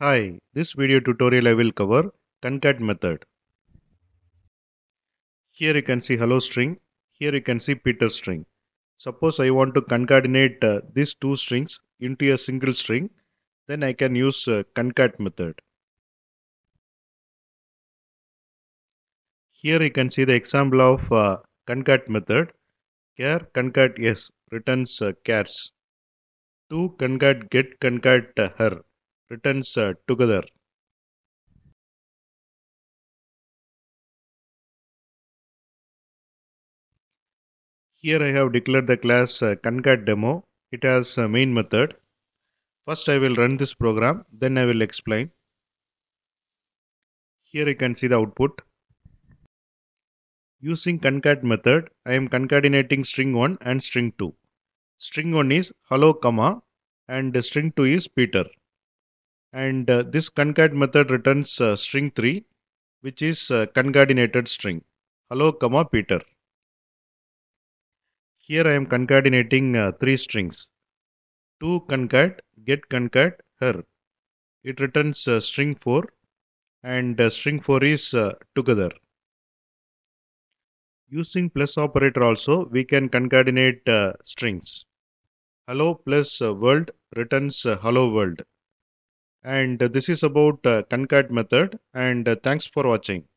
Hi, this video tutorial I will cover concat method. Here you can see hello string, here you can see Peter string. Suppose I want to concatenate uh, these two strings into a single string, then I can use uh, concat method. Here you can see the example of uh, concat method. Here concat s returns uh, chars. To concat get concat uh, her returns uh, together. Here I have declared the class uh, concat demo. It has a main method. First I will run this program, then I will explain. Here you can see the output. Using concat method, I am concatenating string 1 and string 2. String 1 is hello comma and string 2 is Peter. And uh, this concat method returns uh, string 3 which is uh, concatenated string hello comma Peter. Here I am concatenating uh, three strings. To concat, get concat, her. It returns uh, string 4 and string 4 is together. Using plus operator also we can concatenate strings. Hello plus world returns hello world. And this is about uh, concat method and uh, thanks for watching.